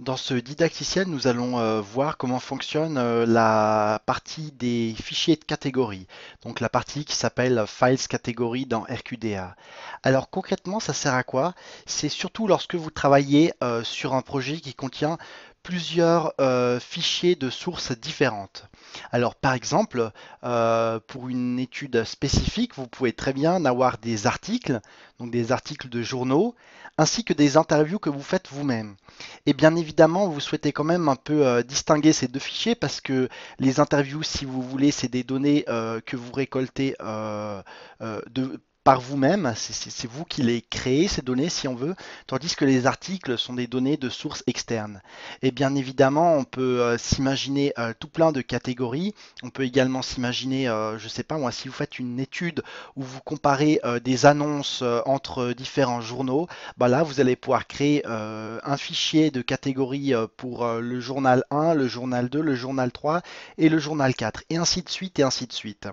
Dans ce didacticiel, nous allons euh, voir comment fonctionne euh, la partie des fichiers de catégorie, donc la partie qui s'appelle Files Category dans RQDA. Alors concrètement, ça sert à quoi? C'est surtout lorsque vous travaillez euh, sur un projet qui contient plusieurs fichiers de sources différentes. Alors par exemple, pour une étude spécifique, vous pouvez très bien avoir des articles, donc des articles de journaux, ainsi que des interviews que vous faites vous-même. Et bien évidemment, vous souhaitez quand même un peu euh, distinguer ces deux fichiers parce que les interviews, si vous voulez, c'est des données euh, que vous récoltez euh, de, par vous-même, c'est vous qui les créez, ces données, si on veut, tandis que les articles sont des données de sources externes. Et bien évidemment, on peut euh, s'imaginer euh, tout plein de catégories. On peut également s'imaginer, euh, je ne sais pas moi, si vous faites une étude où vous comparez des annonces entre différents journaux, bah là, vous allez pouvoir créer un fichier de catégories pour le journal 1, le journal 2, le journal 3 et le journal 4, et ainsi de suite, et ainsi de suite.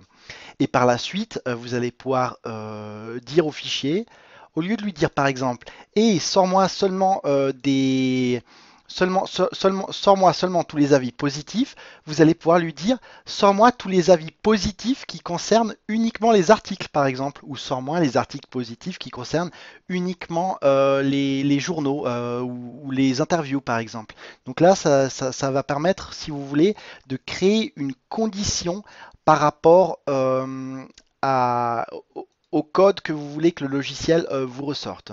Et par la suite, vous allez pouvoir euh, dire au fichier, au lieu de lui dire par exemple, et sors-moi seulement euh, des seulement, seulement sors-moi seulement tous les avis positifs, vous allez pouvoir lui dire sors-moi tous les avis positifs qui concernent uniquement les articles par exemple, ou sors-moi les articles positifs qui concernent uniquement euh, les, journaux ou, les interviews par exemple. Donc là, ça, ça, va permettre, si vous voulez, de créer une condition par rapport à, au code que vous voulez que le logiciel euh, vous ressorte.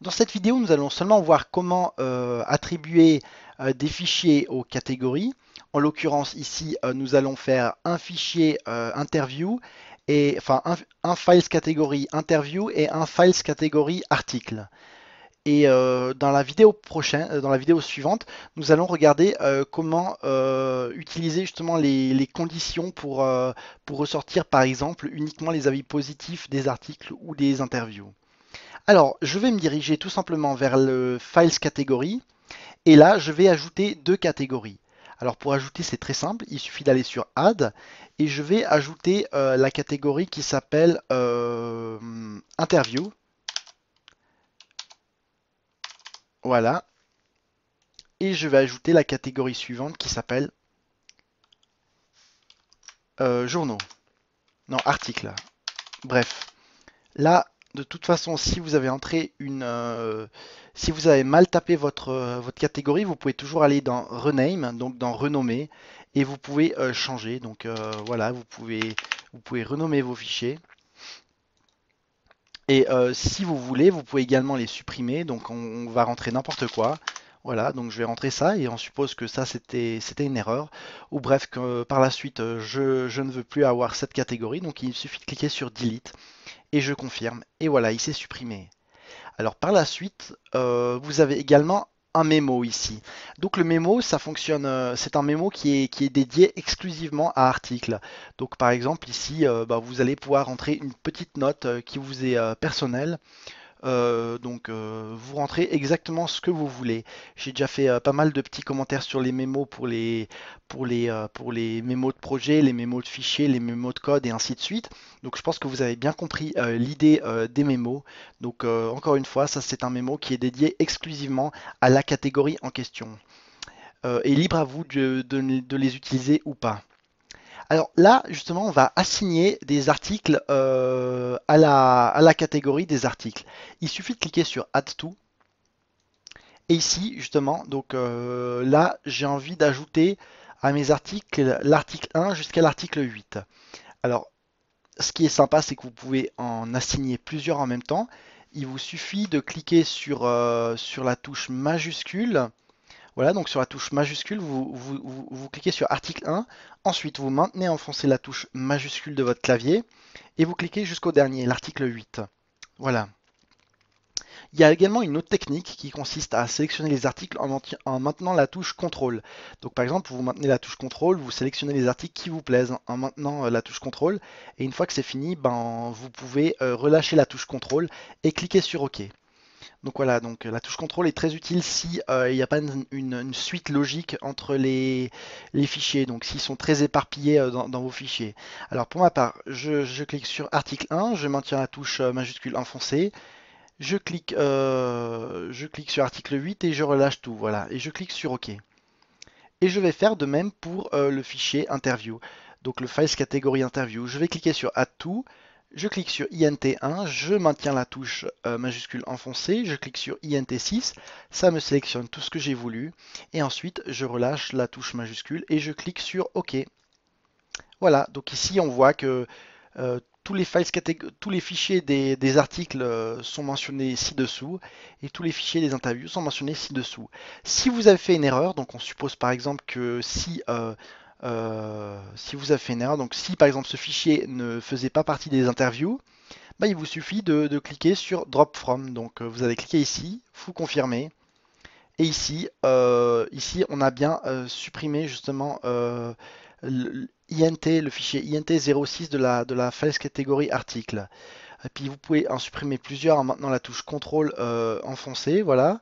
Dans cette vidéo, nous allons seulement voir comment euh, attribuer euh, des fichiers aux catégories. En l'occurrence, ici, nous allons faire un fichier interview et enfin un, un files catégorie interview et un files catégorie article. Et euh, dans la vidéo prochaine, euh, dans la vidéo suivante, nous allons regarder euh, comment utiliser justement les, conditions pour, pour ressortir par exemple uniquement les avis positifs des articles ou des interviews. Alors, je vais me diriger tout simplement vers le Files catégorie et là, je vais ajouter deux catégories. Alors pour ajouter, c'est très simple, il suffit d'aller sur Add et je vais ajouter la catégorie qui s'appelle Interview. Voilà. Et je vais ajouter la catégorie suivante qui s'appelle euh, journaux. Non, articles. Bref. Là, de toute façon, si vous avez entré une... Euh, si vous avez mal tapé votre, euh, votre catégorie, vous pouvez toujours aller dans Rename, donc dans Renommer, et vous pouvez changer. Donc voilà, vous pouvez renommer vos fichiers. Et euh, si vous voulez, vous pouvez également les supprimer. Donc on, va rentrer n'importe quoi. Voilà, donc je vais rentrer ça et on suppose que ça c'était une erreur. Ou bref, que par la suite euh, je, ne veux plus avoir cette catégorie. Donc il suffit de cliquer sur Delete et je confirme. Et voilà, il s'est supprimé. Alors par la suite, euh, vous avez également un mémo ici. Donc le mémo, ça fonctionne, euh, c'est un mémo qui est, dédié exclusivement à articles. Donc par exemple ici, euh, bah, vous allez pouvoir entrer une petite note euh, qui vous est personnelle. Euh, donc euh, vous rentrez exactement ce que vous voulez. J'ai déjà fait euh, pas mal de petits commentaires sur les mémos pour les, pour les, pour les mémos de projet, les mémos de fichiers, les mémos de code et ainsi de suite. Donc je pense que vous avez bien compris l'idée des mémos. Donc encore une fois, ça c'est un mémo qui est dédié exclusivement à la catégorie en question. et libre à vous de les utiliser ou pas. Alors là, justement, on va assigner des articles euh, à, la, catégorie des articles. Il suffit de cliquer sur Add to. Et ici, justement, donc euh, là, j'ai envie d'ajouter à mes articles l'article 1 jusqu'à l'article 8. Alors, ce qui est sympa, c'est que vous pouvez en assigner plusieurs en même temps. Il vous suffit de cliquer sur, euh, sur la touche majuscule voilà, donc sur la touche majuscule, vous, cliquez sur article 1, ensuite vous maintenez enfoncé la touche majuscule de votre clavier et vous cliquez jusqu'au dernier, l'article 8. Voilà. Il y a également une autre technique qui consiste à sélectionner les articles en, maintenant la touche contrôle. Donc par exemple, vous maintenez la touche contrôle, vous sélectionnez les articles qui vous plaisent en maintenant euh, la touche contrôle et une fois que c'est fini, ben, vous pouvez euh, relâcher la touche contrôle et cliquer sur OK. Donc voilà, donc la touche contrôle est très utile si euh, il n'y a pas une, suite logique entre les, fichiers, donc s'ils sont très éparpillés euh, dans, vos fichiers. Alors pour ma part, je, clique sur article 1, je maintiens la touche euh, majuscule enfoncée, Je clique, euh, sur article 8 et je relâche tout. Voilà. Et je clique sur OK. Et je vais faire de même pour euh, le fichier interview. Donc le files catégorie interview. Je vais cliquer sur Add to. Je clique sur INT1, je maintiens la touche euh, majuscule enfoncée, je clique sur INT6, ça me sélectionne tout ce que j'ai voulu, et ensuite je relâche la touche majuscule et je clique sur OK. Voilà, donc ici on voit que euh, tous, les fichiers des, articles euh, sont mentionnés ci-dessous et tous les fichiers des interviews sont mentionnés ci-dessous. Si vous avez fait une erreur, donc on suppose par exemple que si euh, si vous avez fait une erreur, donc si par exemple ce fichier ne faisait pas partie des interviews, bah, il vous suffit de, cliquer sur Drop From. Donc euh, vous allez cliquer ici, vous confirmez. Et ici, euh, ici on a bien supprimé justement le, le fichier INT06 de la, de la catégorie article. Et puis vous pouvez en supprimer plusieurs en maintenant la touche CTRL enfoncée, voilà.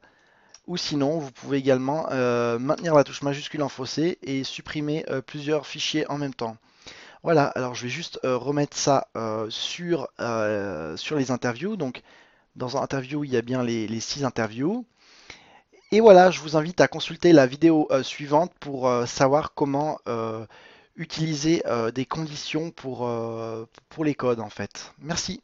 Ou sinon, vous pouvez également euh, maintenir la touche majuscule enfoncée et supprimer euh, plusieurs fichiers en même temps. Voilà, alors je vais juste euh, remettre ça sur, sur les interviews. Donc, dans un interview, il y a bien les, les six interviews. Et voilà, je vous invite à consulter la vidéo suivante pour savoir comment utiliser des conditions pour, pour les codes en fait. Merci.